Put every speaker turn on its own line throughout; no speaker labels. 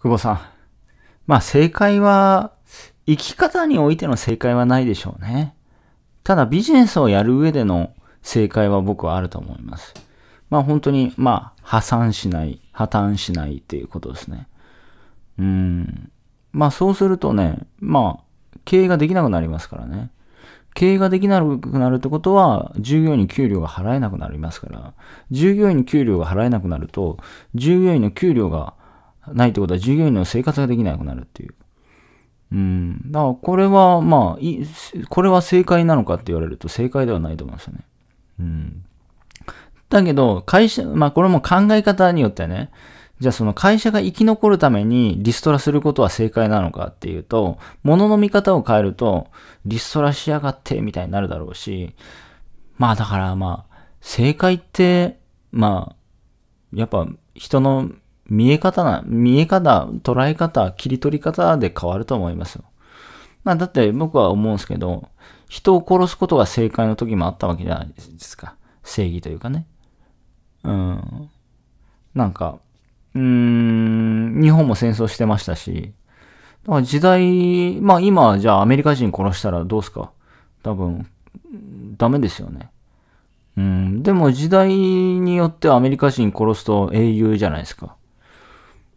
久保さん。まあ正解は、生き方においての正解はないでしょうね。ただビジネスをやる上での正解は僕はあると思います。まあ本当に、まあ破産しない、破綻しないっていうことですね。うん。まあそうするとね、まあ経営ができなくなりますからね。経営ができなくなるってことは、従業員に給料が払えなくなりますから、従業員に給料が払えなくなると、従業員の給料がないってことは従業員の生活ができなくなるっていう。うん。だからこれは、まあ、い、これは正解なのかって言われると正解ではないと思うんですよね。うん。だけど、会社、まあこれも考え方によってね、じゃあその会社が生き残るためにリストラすることは正解なのかっていうと、物の見方を変えると、リストラしやがってみたいになるだろうし、まあだからまあ、正解って、まあ、やっぱ人の見え方な、見え方、捉え方、切り取り方で変わると思いますよ。まあだって僕は思うんですけど、人を殺すことが正解の時もあったわけじゃないですか。正義というかね。うん。なんか、うーん、日本も戦争してましたし、だから時代、まあ今、じゃあアメリカ人殺したらどうすか多分、ダメですよね。うん、でも時代によってアメリカ人殺すと英雄じゃないですか。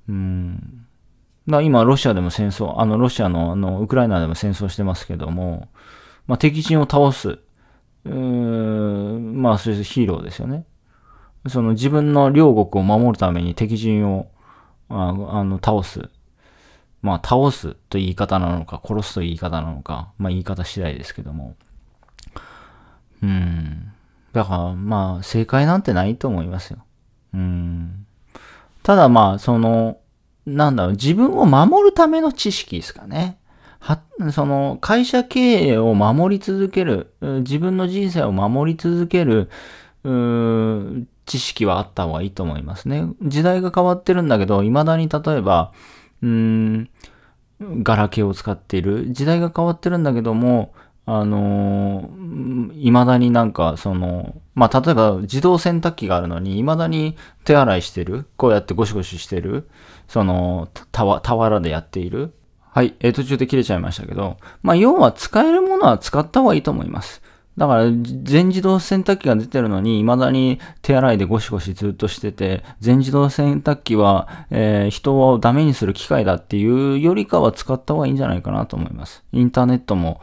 うん。だ今、ロシアでも戦争、あの、ロシアの、あの、ウクライナでも戦争してますけども、まあ、敵陣を倒す。うーん、まあ、それヒーローですよね。その自分の両国を守るために敵陣を、ああの、倒す。まあ、倒すと言い方なのか、殺すと言い方なのか、まあ、言い方次第ですけども。うん。だから、まあ、正解なんてないと思いますよ。うん。ただまあ、その、なんだろう、自分を守るための知識ですかね。は、その、会社経営を守り続ける、自分の人生を守り続ける、うー知識はあった方がいいと思いますね。時代が変わってるんだけど、未だに例えば、うーん、ガラケーを使っている。時代が変わってるんだけども、あのー、未だになんか、その、まあ、例えば自動洗濯機があるのに、未だに手洗いしてる。こうやってゴシゴシしてる。その、たわ、俵でやっている。はい、えー、途中で切れちゃいましたけど、まあ、要は使えるものは使った方がいいと思います。だから、全自動洗濯機が出てるのに、未だに手洗いでゴシゴシずっとしてて、全自動洗濯機は、えー、人をダメにする機械だっていうよりかは使った方がいいんじゃないかなと思います。インターネットも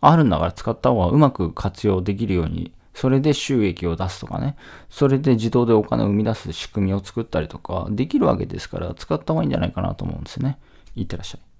あるんだから使った方がうまく活用できるように、それで収益を出すとかね、それで自動でお金を生み出す仕組みを作ったりとかできるわけですから、使った方がいいんじゃないかなと思うんですね。いってらっしゃい。